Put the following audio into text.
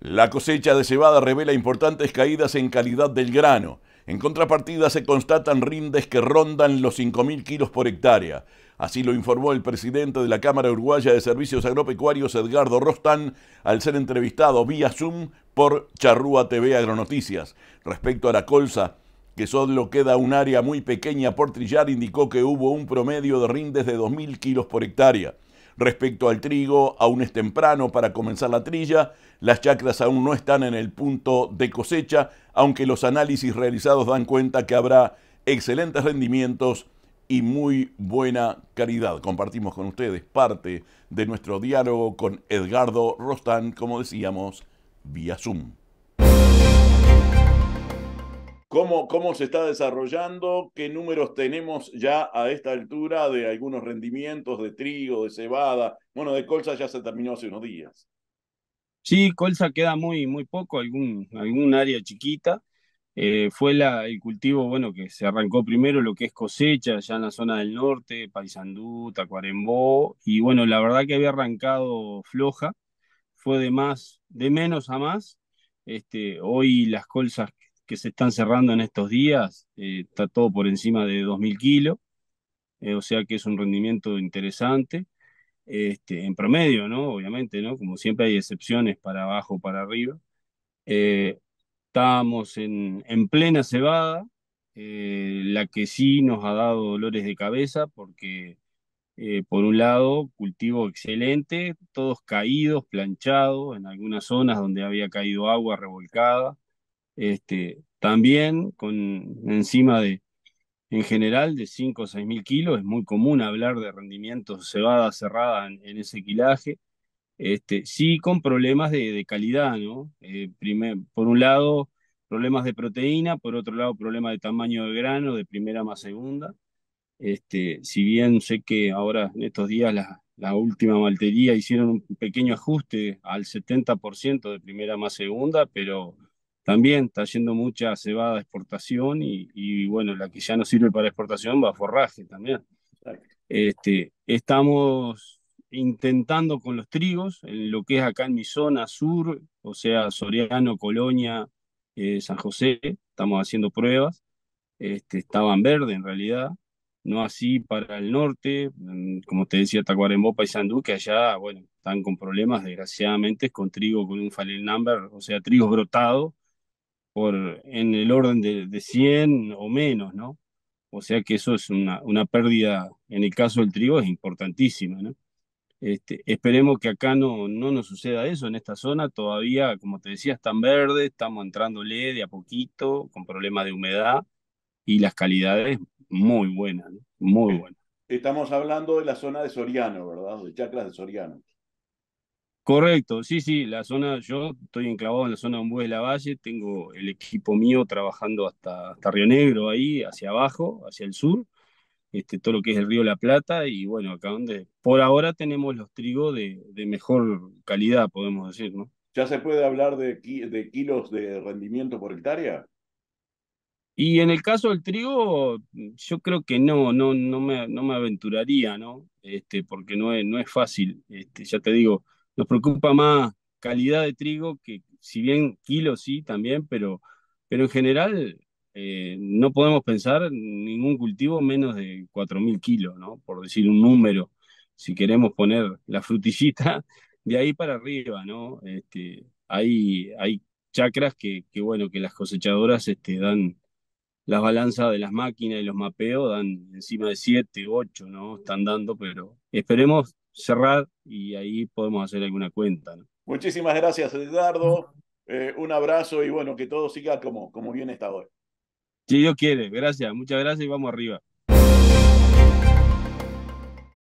La cosecha de cebada revela importantes caídas en calidad del grano. En contrapartida se constatan rindes que rondan los 5.000 kilos por hectárea. Así lo informó el presidente de la Cámara Uruguaya de Servicios Agropecuarios, Edgardo Rostán, al ser entrevistado vía Zoom por Charrúa TV Agronoticias. Respecto a la colza, que solo queda un área muy pequeña por trillar, indicó que hubo un promedio de rindes de 2.000 kilos por hectárea. Respecto al trigo, aún es temprano para comenzar la trilla, las chacras aún no están en el punto de cosecha, aunque los análisis realizados dan cuenta que habrá excelentes rendimientos y muy buena calidad. Compartimos con ustedes parte de nuestro diálogo con Edgardo Rostán, como decíamos, vía Zoom. ¿Cómo, ¿Cómo se está desarrollando? ¿Qué números tenemos ya a esta altura de algunos rendimientos de trigo, de cebada? Bueno, de colza ya se terminó hace unos días. Sí, colza queda muy, muy poco, algún, algún área chiquita. Eh, fue el cultivo, bueno, que se arrancó primero lo que es cosecha, ya en la zona del norte, Paysandú, Tacuarembó, y bueno, la verdad que había arrancado floja, fue de más, de menos a más. Este, hoy las colzas que se están cerrando en estos días, eh, está todo por encima de 2.000 kilos, eh, o sea que es un rendimiento interesante, este, en promedio, ¿no? Obviamente, ¿no? Como siempre hay excepciones para abajo para arriba. Eh, estábamos en, en, plena cebada, la que sí nos ha dado dolores de cabeza porque... por un lado, cultivo excelente, todos caídos, planchados, en algunas zonas donde había caído agua revolcada, este, también con encima de, en general, de 5 o 6 mil kilos, es muy común hablar de rendimientos cebada cerrada en, ese quilaje, este, sí con problemas de, calidad, ¿no? Eh, por un lado, problemas de proteína, por otro lado, problemas de tamaño de grano, de primera más segunda. Este, si bien sé que ahora en estos días la, la última maltería hicieron un pequeño ajuste al 70% de primera más segunda, pero también está yendo mucha cebada de exportación y, bueno, la que ya no sirve para exportación va a forraje también. Este, estamos intentando con los trigos, en lo que es acá en mi zona sur, o sea, Soriano, Colonia, eh, San José, estamos haciendo pruebas. Este, estaban verde en realidad, no así para el norte, mm, como te decía, Tacuarembó, Paysandú, que allá, bueno, están con problemas, desgraciadamente, con trigo con un fallen number, o sea, trigo brotado, en el orden de, de 100 o menos, ¿no? O sea que eso es una, una pérdida, en el caso del trigo, es importantísima, ¿no? Este, esperemos que acá no, no nos suceda eso en esta zona. Todavía, como te decía, están verdes, estamos entrándole de a poquito, con problemas de humedad y las calidades muy buenas, muy buenas. Estamos hablando de la zona de Soriano, ¿verdad? De chacras de Soriano. Correcto, sí, sí, la zona, yo estoy enclavado en la zona de Umbú de la Valle, tengo el equipo mío trabajando hasta, hasta Río Negro, ahí, hacia abajo, hacia el sur, este, todo lo que es el río La Plata, y bueno, acá donde por ahora tenemos los trigos de, de mejor calidad, podemos decir, ¿no? ¿Ya se puede hablar de, de kilos de rendimiento por hectárea? Y en el caso del trigo, yo creo que no, no, no me, no me aventuraría, ¿no? Este, porque no es, no es fácil, este, ya te digo, nos preocupa más calidad de trigo, que si bien kilos sí también, pero, pero en general eh, no podemos pensar ningún cultivo menos de 4.000 kilos, ¿no? Por decir un número, si queremos poner la frutillita de ahí para arriba, ¿no? Este, hay, hay chacras que, que, bueno, que las cosechadoras este, dan las balanzas de las máquinas y los mapeos dan encima de 7, 8, ¿no? Están dando, pero esperemos cerrar y ahí podemos hacer alguna cuenta. Muchísimas gracias, Eduardo. Eh, un abrazo y bueno, que todo siga como, como bien está hoy. Si Dios quiere, gracias, muchas gracias y vamos arriba.